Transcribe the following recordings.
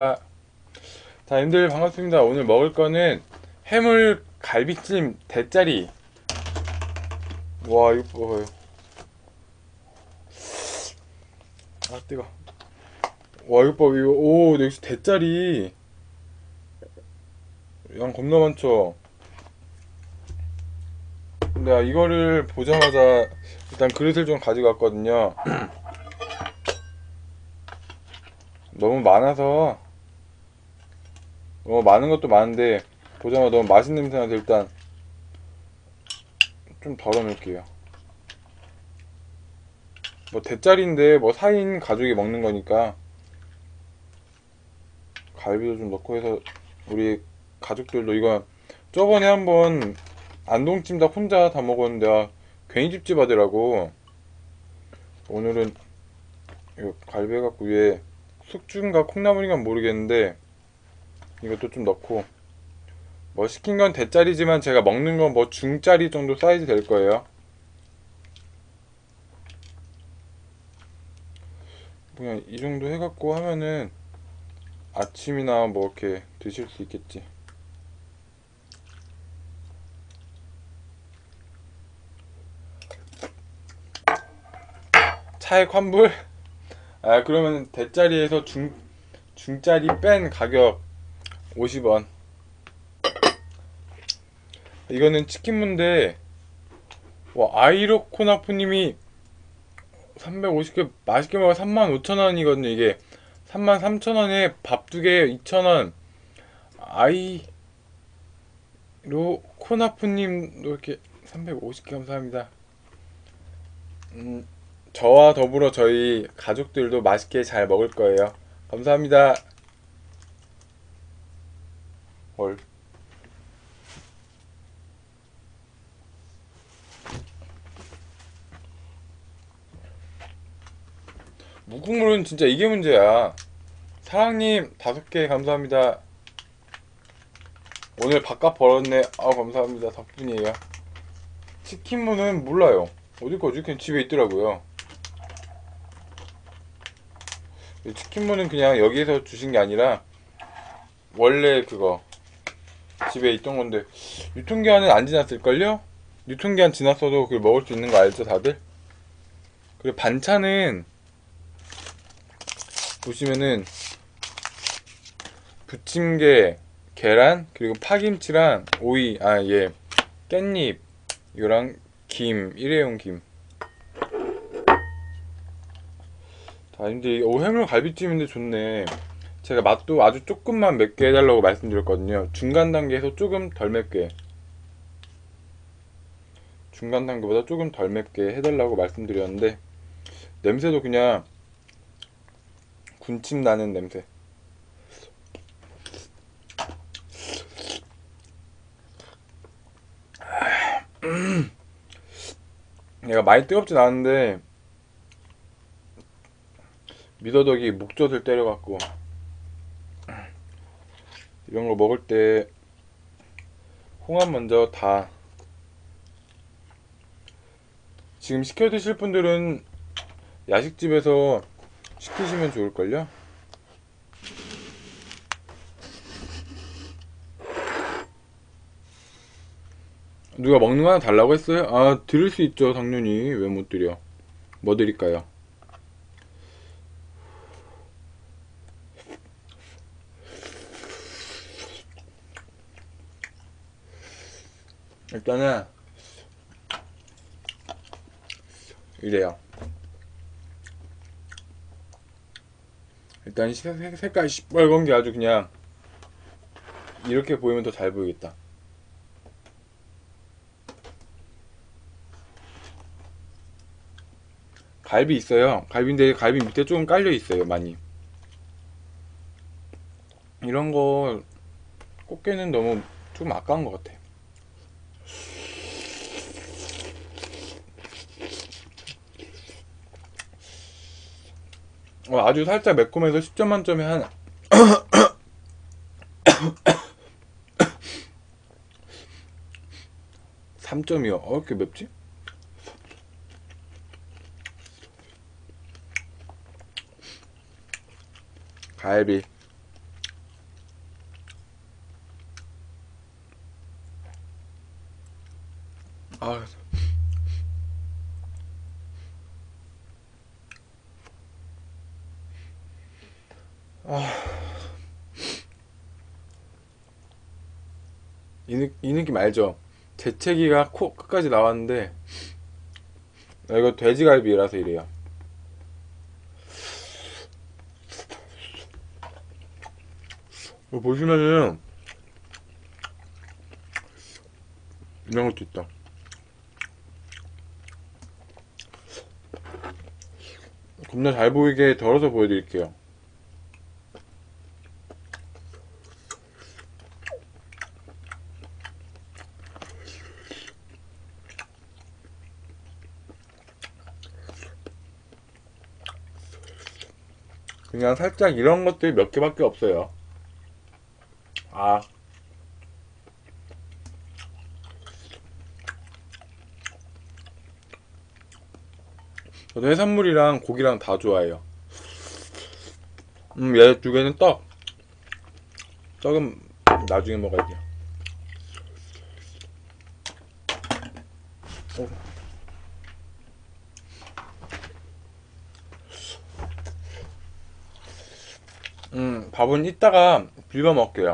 자, 님들 반갑습니다. 오늘 먹을 거는 해물 갈비찜 대짜리. 와, 이거 봐요. 아, 뜨거. 와, 이거 봐, 이거, 오, 역시 대짜리. 양 겁나 많죠? 근데 이거를 보자마자 일단 그릇을 좀 가져갔거든요. 너무 많아서 너무 많은 것도 많은데 보자마자 너무 맛있는 냄새 나서 일단 좀 덜어 놓을게요. 뭐 대짜리인데 뭐 4인 가족이 먹는 거니까 갈비도 좀 넣고 해서 우리 가족들도 이거 저번에 한번 안동찜닭 혼자 다 먹었는데 아, 괜히 찝찝하더라고 오늘은 이거 갈비 해갖고 위에 숙주인가 콩나물인가 모르겠는데 이것도 좀 넣고. 뭐 시킨 건 대짜리지만 제가 먹는 건 뭐 중짜리 정도 사이즈 될 거예요. 그냥 이 정도 해갖고 하면은 아침이나 뭐 이렇게 드실 수 있겠지. 차액 환불? 아 그러면 대짜리에서 중 중짜리 뺀 가격 50원. 이거는 치킨무인데 와 아이로 코나프님이 350개 맛있게 먹어 35,000원이거든요 이게. 33,000원에 밥 두 개 2,000원. 아이로 코나프님도 이렇게 350개 감사합니다. 음, 저와 더불어 저희 가족들도 맛있게 잘 먹을 거예요. 감사합니다 헐 무국물은 진짜 이게 문제야. 사랑님 다섯 개 감사합니다. 오늘 바깥 벌었네. 아 감사합니다. 덕분이에요. 치킨무는 몰라요. 어디 거지? 그냥 집에 있더라고요. 치킨무는 그냥 여기에서 주신 게 아니라 원래 그거 집에 있던 건데 유통기한은 안 지났을걸요? 유통기한 지났어도 그걸 먹을 수 있는 거 알죠 다들? 그리고 반찬은 보시면은 부침개, 계란, 그리고 파김치랑 오이, 아, 예, 깻잎, 이거랑 김, 일회용 김. 자, 근데 오 해물 갈비찜인데 좋네. 제가 맛도 아주 조금만 맵게 해달라고 말씀드렸거든요. 중간 단계에서 조금 덜 맵게. 중간 단계보다 조금 덜 맵게 해달라고 말씀드렸는데 냄새도 그냥 군침 나는 냄새. 얘가 많이 뜨겁진 않은데 미더덕이 목젖을 때려갖고 이런 거 먹을 때 홍합 먼저 다 지금 시켜 드실 분들은 야식집에서 시키시면 좋을걸요? 누가 먹는 거 하나 달라고 했어요? 아 드릴 수 있죠 당연히 왜 못 드려 뭐 드릴까요? 일단은 이래요. 일단 색- 색깔 시뻘건 게 아주 그냥 이렇게 보이면 더 잘 보이겠다. 갈비 있어요. 갈비인데 갈비 밑에 조금 깔려 있어요 많이. 이런 거 꽃게는 너무 좀 아까운 것 같아 어, 아주 살짝 매콤해서 10점 만점에 한 3점이요. 어, 왜 이렇게 맵지? 갈비. 아. 이, 느, 이 느낌 알죠? 재채기가 코 끝까지 나왔는데 아, 이거 돼지갈비라서 이래요. 이거 보시면은 이런 것도 있다. 겁나 잘 보이게 덜어서 보여드릴게요. 그냥 살짝 이런 것들이 몇 개밖에 없어요. 아. 저도 해산물이랑 고기랑 다 좋아해요. 음, 얘 두 개는 떡. 떡은 나중에 먹어야지. 어. 음, 밥은 이따가 비벼 먹게요.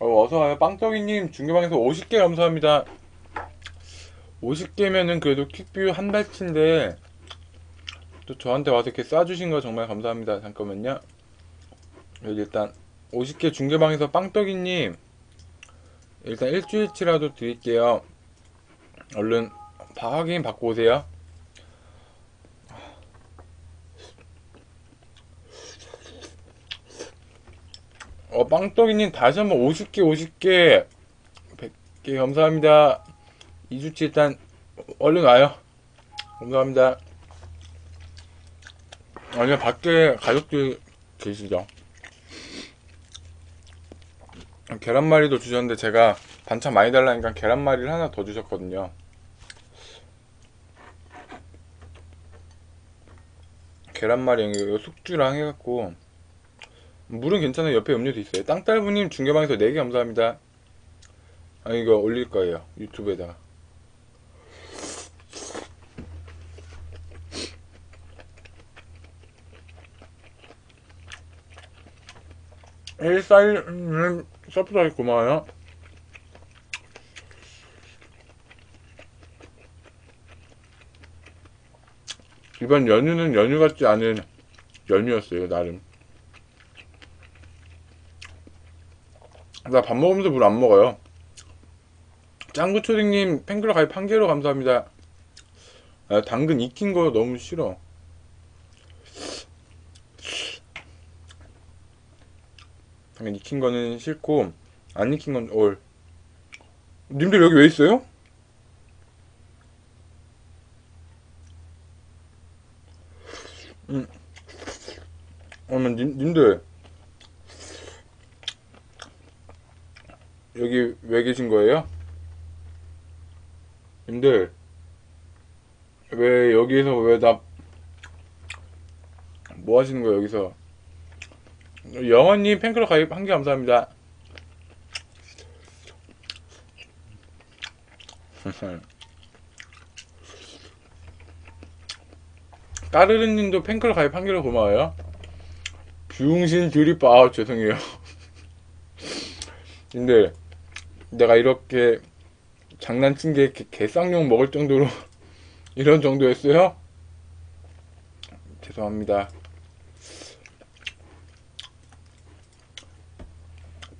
어, 어서와요. 빵떡이님, 중계방에서 50개 감사합니다. 50개면은 그래도 퀵뷰 한 달치인데, 또 저한테 와서 이렇게 쏴주신 거 정말 감사합니다. 잠깐만요. 여기 일단, 50개 중계방에서 빵떡이님, 일단 일주일치라도 드릴게요. 얼른 다 확인 받고 오세요. 어, 빵떡이님 다시 한번 50개, 50개, 100개 감사합니다. 2주치 일단 얼른 와요. 감사합니다. 아니요, 밖에 가족들 계시죠. 계란말이도 주셨는데 제가 반찬 많이 달라니까 계란말이를 하나 더 주셨거든요. 계란말이 숙주랑 해갖고 물은 괜찮아요. 옆에 음료도 있어요. 땅딸부님 중계방에서 4개 감사합니다. 아, 이거 올릴 거예요. 유튜브에다가. 일사일님 surprise 고마워요. 이번 연휴는 연휴 같지 않은 연휴였어요, 나름. 나 밥 먹으면서 물 안 먹어요. 짱구초딩님 팬클럽 가입 한 개로 감사합니다. 아, 당근 익힌 거 너무 싫어. 당근 익힌 거는 싫고 안 익힌 건 올. 님들 여기 왜 있어요? 음. 어머 님, 님들 여기 왜 계신 거예요? 님들 왜 여기서 왜 나 뭐 하시는 거예요 여기서? 영원님 팬클럽 가입 한 개 감사합니다. 까르르님도 팬클럽 가입 한 개로 고마워요. 비웅신 드립 아 죄송해요. 근데 내가 이렇게 장난친 게 개- 개쌍욕 먹을 정도로 이런 정도였어요? 죄송합니다.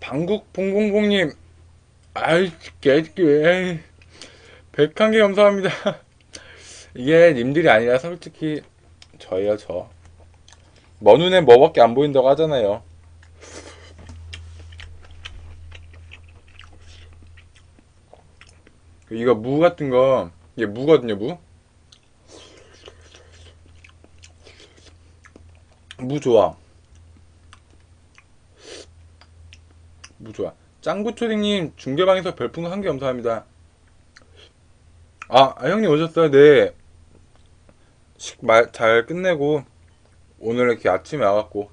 방국 봉봉봉님, 아이 개새끼 왜? 101개 감사합니다. 이게 님들이 아니라 솔직히 저예요 저. 먼 눈에 뭐밖에 안 보인다고 하잖아요. 이거 무 같은 거 이게 무거든요 무. 무 좋아. 무 좋아. 짱구초딩님 중계방에서 별풍선 한 개 감사합니다. 아, 아, 형님 오셨어요? 네. 식 말 잘 끝내고 오늘 이렇게 아침에 와갖고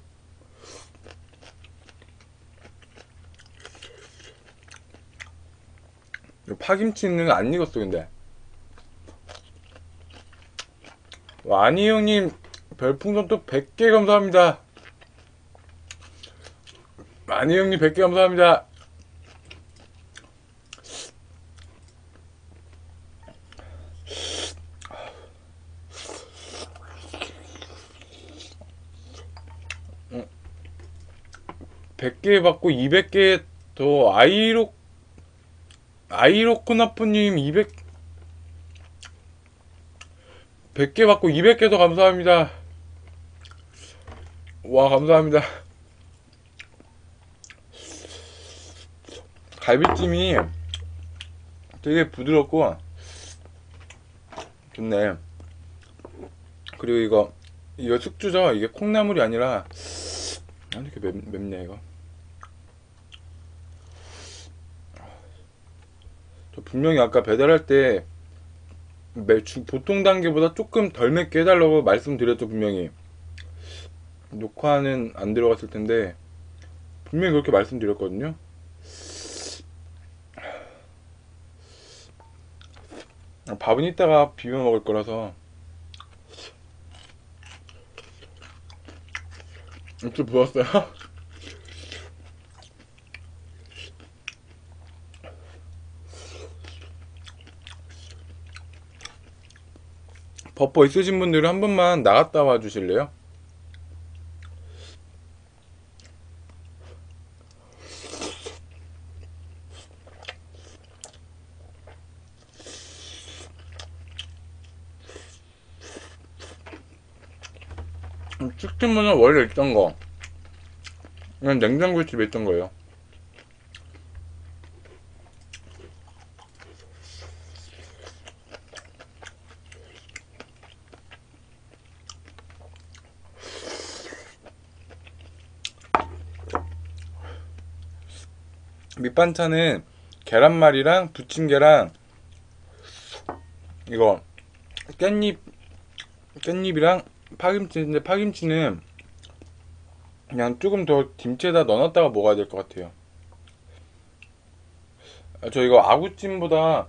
이거 파김치는 안 익었어 근데 와니 형님 별풍선 또 100개 감사합니다 와니 형님 100개 감사합니다 음. 100개 받고 200개 더 아이로 아이로코나프님 200 100개 받고 200개 더 감사합니다. 와 감사합니다. 갈비찜이 되게 부드럽고 좋네. 그리고 이거 이거 숙주죠? 이게 콩나물이 아니라 아 이렇게 맵, 맵냐 이거? 분명히 아까 배달할 때 매주 보통 단계보다 조금 덜 맵게 해달라고 말씀드렸죠 분명히. 녹화는 안 들어갔을 텐데 분명히 그렇게 말씀드렸거든요. 아, 밥은 이따가 비벼 먹을 거라서. 좀 부었어요? 버퍼 있으신 분들은 한 번만 나갔다 와 주실래요? 치킨은 원래 있던 거 그냥 냉장고에 집에 있던 거예요 밑반찬은 계란말이랑 부침개랑 이거 깻잎 깻잎이랑 파김치인데 파김치는 그냥 조금 더 김치에다 넣어놨다가 먹어야 될 것 같아요. 아, 저 이거 아구찜보다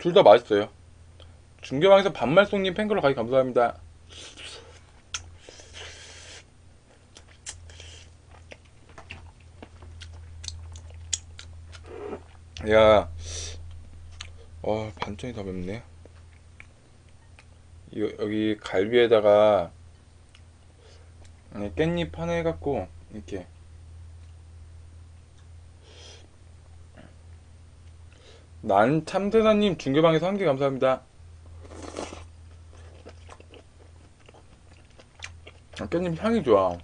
둘 다 맛있어요. 중계방에서 반말송님 팬클럽 가기 감사합니다. 야, 어 반찬이 더 맵네. 여, 여기 갈비에다가 깻잎 하나 해갖고 이렇게 난 참대사님 중계방에서 한 개 감사합니다. 아, 깻잎 향이 좋아.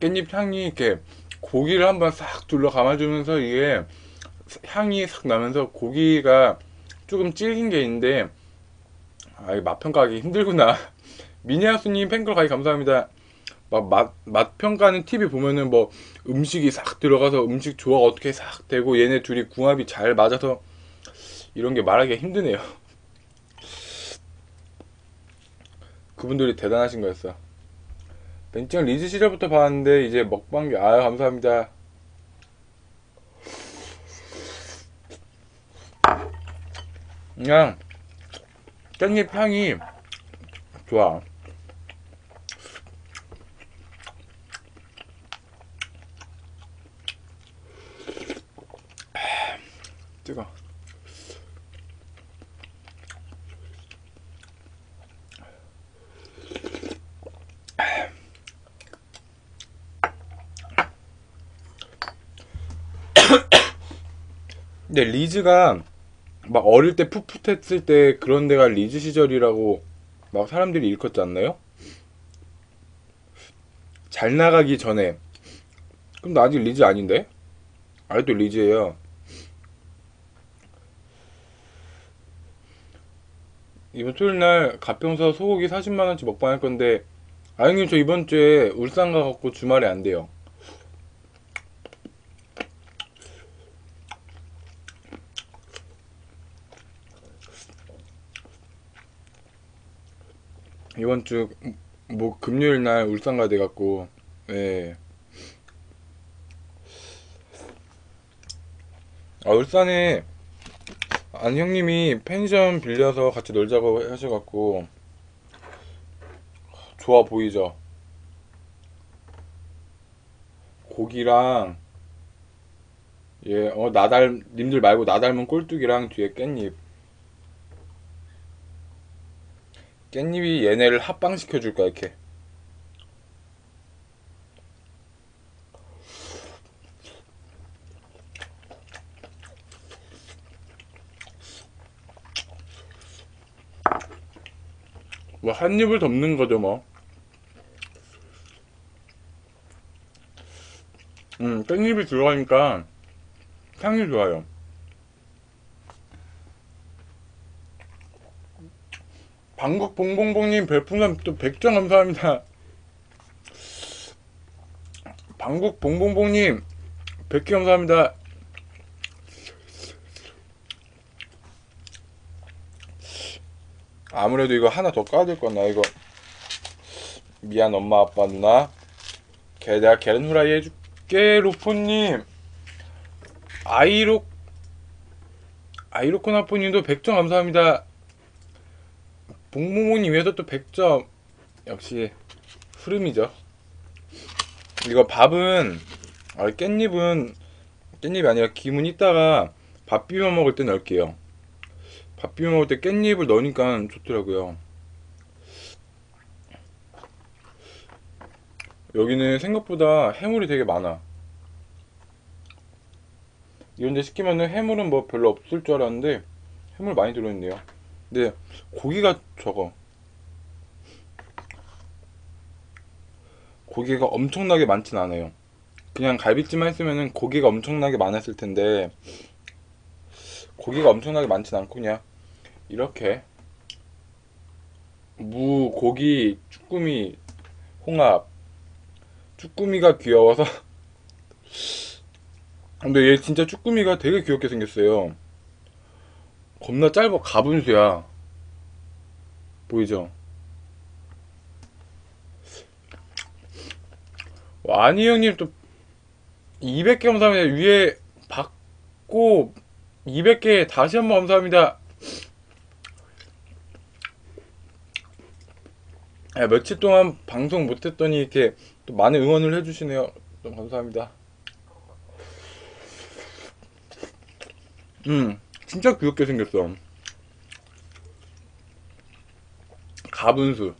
깻잎 향이 이렇게 고기를 한번 싹 둘러 감아주면서 이게 향이 싹 나면서 고기가 조금 질긴 게 있는데 아, 이 맛평가하기 힘들구나. 미니하수님 팬클 가기 감사합니다. 막 맛, 맛 평가하는 TV 보면은 뭐 음식이 싹 들어가서 음식 조화가 어떻게 싹 되고 얘네 둘이 궁합이 잘 맞아서 이런 게 말하기가 힘드네요. 그분들이 대단하신 거였어. 벤짱 리즈 시절부터 봤는데 이제 먹방기 아 감사합니다. 그냥 깻잎 향이 좋아. 뜨거. 근데 리즈가 막 어릴 때 풋풋했을 때 그런 데가 리즈 시절이라고 막 사람들이 일컫지 않나요? 잘 나가기 전에 그럼 나 아직 리즈 아닌데? 아직도 리즈예요 이번 토요일 날 가평서 소고기 40만원치 먹방 할 건데 아 형님 저 이번 주에 울산 가갖고 주말에 안 돼요 이번 주 뭐 금요일 날 울산 가야 돼 갖고 예. 아 울산에 아니 형님이 펜션 빌려서 같이 놀자고 하셔갖고 좋아 보이죠? 고기랑 예, 어, 나달 님들 말고 나 닮은 꼴뚜기랑 뒤에 깻잎 깻잎이 얘네를 합방시켜 줄까 이렇게 뭐 한 입을 덮는 거죠 뭐. 음, 깻잎이 들어가니까 향이 좋아요. 방국 봉봉봉님 별풍선 또 100점 감사합니다. 방국 봉봉봉님 100개 감사합니다. 아무래도 이거 하나 더 까야 될 거나 이거 미안 엄마 아빠 누나 게 내가 계란 후라이 해줄게 루포님 아이로 아이로코나포님도 100점 감사합니다 봉봉봉님에서 또 100점 역시 흐름이죠 이거 밥은 아, 깻잎은 깻잎이 아니라 김은 이따가 밥 비벼 먹을 때 넣을게요 밥 비벼 먹을 때 깻잎을 넣으니까 좋더라고요. 여기는 생각보다 해물이 되게 많아. 이런데 시키면은 해물은 뭐 별로 없을 줄 알았는데 해물 많이 들어있네요. 근데 고기가 적어. 고기가 엄청나게 많진 않아요. 그냥 갈비찜만 했으면은 고기가 엄청나게 많았을 텐데 고기가 엄청나게 많진 않고 그냥 이렇게 무, 고기, 쭈꾸미, 홍합 쭈꾸미가 귀여워서 근데 얘 진짜 쭈꾸미가 되게 귀엽게 생겼어요 겁나 짧아 가분수야 보이죠? 와니 형님 또 200개 감사합니다 위에 받고 200개 다시 한번 감사합니다 야, 며칠 동안 방송 못했더니 이렇게 또 많은 응원을 해주시네요. 너무 감사합니다. 음, 진짜 귀엽게 생겼어. 가분수.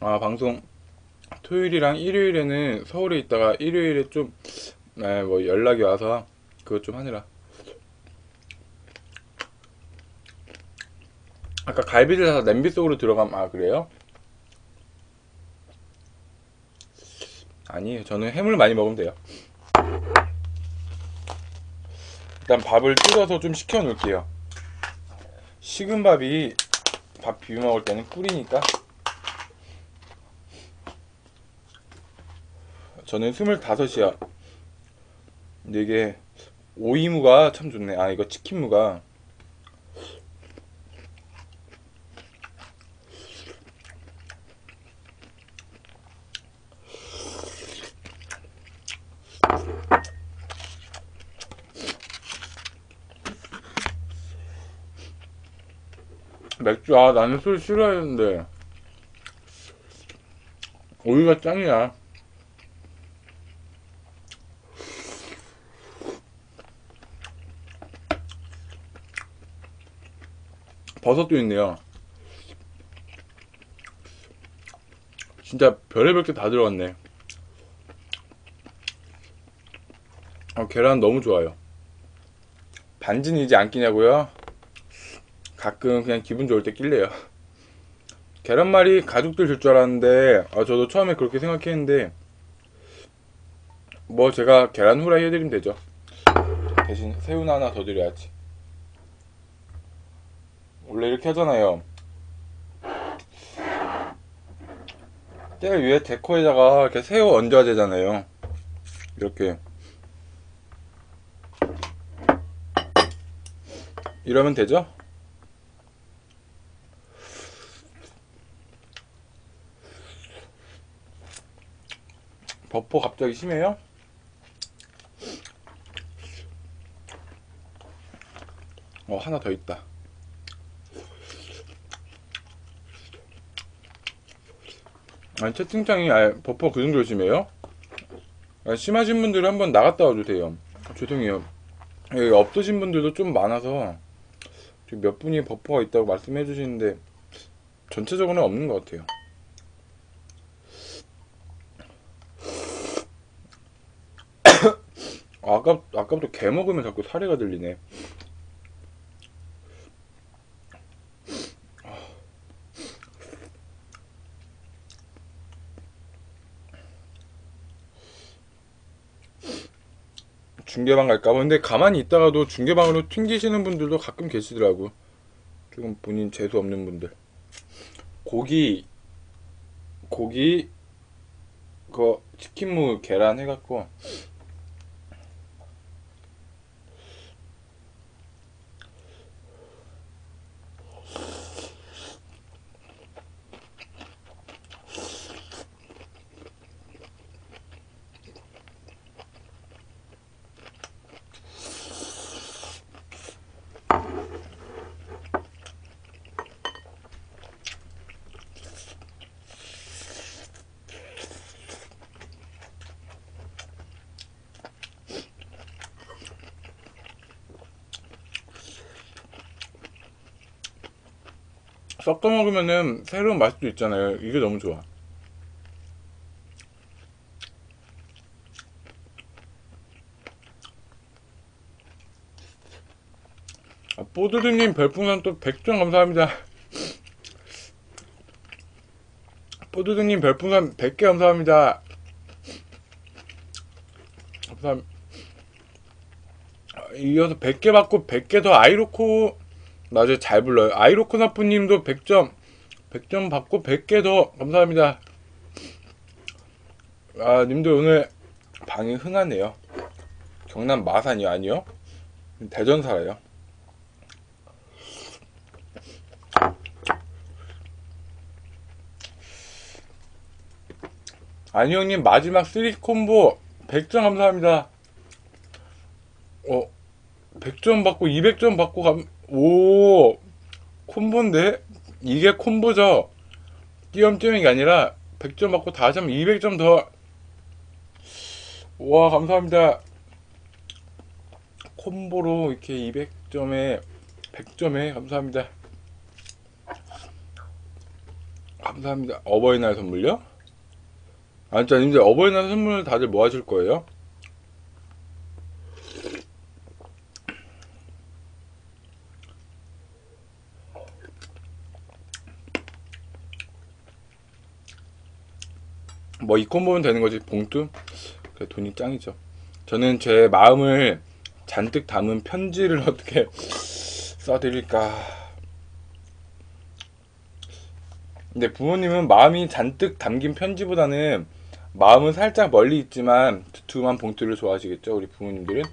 아, 방송 토요일이랑 일요일에는 서울에 있다가 일요일에 좀, 네, 뭐 연락이 와서 그것 좀 하느라. 아까 갈비를 사서 냄비 속으로 들어가면, 아, 그래요? 아니, 저는 해물 많이 먹으면 돼요. 일단 밥을 뜯어서 좀 식혀 놓을게요. 식은 밥이 밥 비벼 먹을 때는 꿀이니까. 저는 스물다섯이야. 근데 이게 오이무가 참 좋네. 아 이거 치킨무가 맥주 아 나는 술 싫어했는데 오이가 짱이야. 버섯도 있네요. 진짜 별의별 게 다 들어갔네. 어, 계란 너무 좋아요. 반지는 이제 안 끼냐고요? 가끔 그냥 기분 좋을 때 낄래요. 계란말이 가족들 줄 줄 알았는데 아, 저도 처음에 그렇게 생각했는데 뭐 제가 계란 후라이 해드리면 되죠. 대신 새우나 하나 더 드려야지. 원래 이렇게 하잖아요. 때를 위에 데코에다가 이렇게 새우 얹어야 되잖아요. 이렇게 이러면 되죠? 버퍼 갑자기 심해요? 어 하나 더 있다. 아니 채팅창이 아 버퍼 그 정도로 심해요? 아, 심하신 분들은 한번 나갔다 와주세요. 죄송해요. 여기 없으신 분들도 좀 많아서 몇 분이 버퍼가 있다고 말씀해 주시는데 전체적으로는 없는 것 같아요. 아, 아까 아까부터 개 먹으면 자꾸 사례가 들리네. 중계방 갈까 봐. 근데 가만히 있다가도 중계방으로 튕기시는 분들도 가끔 계시더라고. 조금 본인 재수 없는 분들. 고기 고기 그 치킨무 계란 해갖고 섞어 먹으면은 새로운 맛도 있잖아요. 이게 너무 좋아. 아, 뽀드드님 별풍선 또 100점 감사합니다. 뽀드드님 별풍선 100개 감사합니다. 감사합니다. 아, 이어서 100개 받고 100개 더 아이로코 낮에 잘 불러요. 아이로코나프님도 100점 100점 받고 100개 더 감사합니다. 아 님들 오늘 방이 흥하네요. 경남 마산이요 아니요? 대전 살아요. 아니 형님 마지막 3 콤보 100점 감사합니다. 어 100점 받고 200점 받고 감, 오 콤보인데 이게 콤보죠. 띄엄띄엄이 아니라 100점 받고 다시 하면 200점 더. 와 감사합니다. 콤보로 이렇게 200점에 100점에 감사합니다. 감사합니다. 어버이날 선물요? 아 진짜 님들 어버이날 선물 다들 뭐 하실 거예요? 뭐 이권 보면 되는 거지. 봉투? 그래, 돈이 짱이죠. 저는 제 마음을 잔뜩 담은 편지를 어떻게 써드릴까. 근데 부모님은 마음이 잔뜩 담긴 편지보다는 마음은 살짝 멀리 있지만 두툼한 봉투를 좋아하시겠죠 우리 부모님들은